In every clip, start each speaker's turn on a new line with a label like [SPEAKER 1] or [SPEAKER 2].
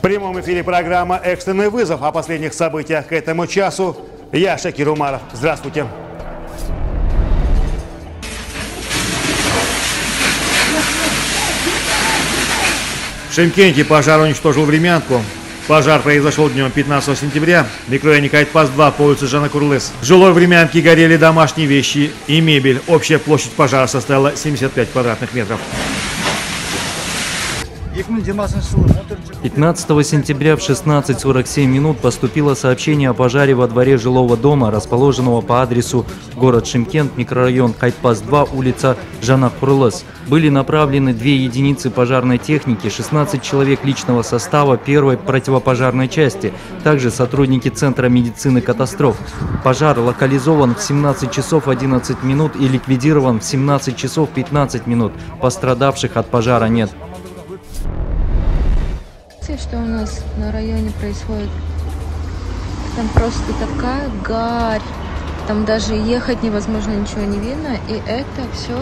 [SPEAKER 1] В прямом эфире программа «Экстренный вызов» о последних событиях к этому часу. Я Шакир Умаров. Здравствуйте. В Шимкенте пожар уничтожил времянку. Пожар произошел днем 15 сентября в микрорайоне Кайтпас-2 по улице Жана Курлыс. В жилой времянке горели домашние вещи и мебель. Общая площадь пожара составила 75 квадратных метров.
[SPEAKER 2] 15 сентября в 16.47 минут поступило сообщение о пожаре во дворе жилого дома, расположенного по адресу город Шимкент, микрорайон Кайтпас-2, улица Жана Курлыс. Были направлены две единицы пожарной техники, 16 человек личного состава первой противопожарной части, также сотрудники Центра медицины катастроф. Пожар локализован в 17 часов 11 минут и ликвидирован в 17 часов 15 минут. Пострадавших от пожара нет.
[SPEAKER 3] Что у нас на районе происходит? Там просто такая гарь. Там даже ехать невозможно, ничего не видно. И это все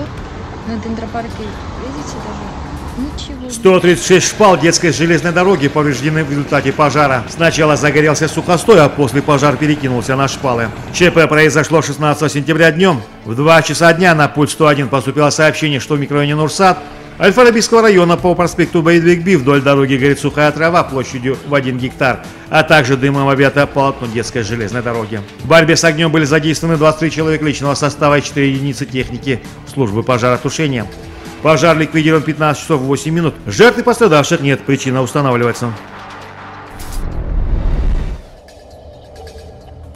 [SPEAKER 3] на дендропарке. Видите даже? Ничего.
[SPEAKER 1] 136 шпал детской железной дороги повреждены в результате пожара. Сначала загорелся сухостой, а после пожар перекинулся на шпалы. ЧП произошло 16 сентября днем. В 2 часа дня на пульт 101 поступило сообщение, что в микрорайоне Нурсад Альфа-Арабийского района по проспекту Бейдвикби вдоль дороги горит сухая трава площадью в 1 гектар, а также дымом объято полотно детской железной дороги. В борьбе с огнем были задействованы 23 человек личного состава и 4 единицы техники службы пожаротушения. Пожар ликвидирован 15 часов 8 минут. Жертв и пострадавших нет, причина устанавливается.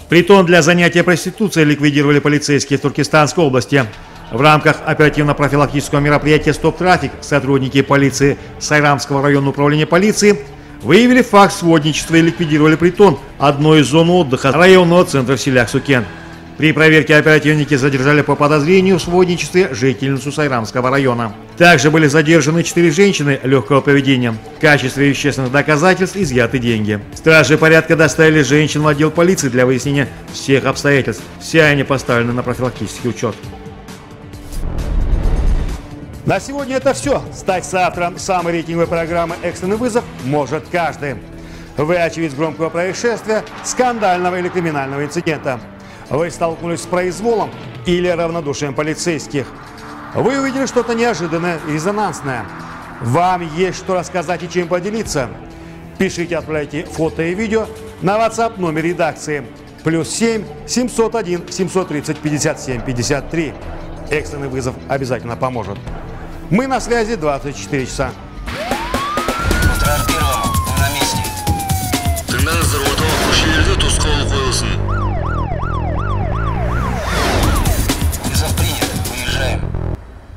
[SPEAKER 1] Притон для занятия проституцией ликвидировали полицейские в Туркестанской области. В рамках оперативно-профилактического мероприятия «Стоп-трафик» сотрудники полиции Сайрамского районного управления полиции выявили факт сводничества и ликвидировали притон одной из зон отдыха районного центра в Селях-Сукен. При проверке оперативники задержали по подозрению в сводничестве жительницу Сайрамского района. Также были задержаны четыре женщины легкого поведения. В качестве вещественных доказательств изъяты деньги. Стражи порядка доставили женщин в отдел полиции для выяснения всех обстоятельств. Все они поставлены на профилактический учет. На сегодня это все. Стать соавтором самой рейтинговой программы «Экстренный вызов» может каждый. Вы очевидец громкого происшествия, скандального или криминального инцидента. Вы столкнулись с произволом или равнодушием полицейских. Вы увидели что-то неожиданное и резонансное. Вам есть что рассказать и чем поделиться. Пишите, отправляйте фото и видео на WhatsApp номер редакции плюс 7 701 730 57 53. Экстренный вызов обязательно поможет. Мы на связи 24 часа.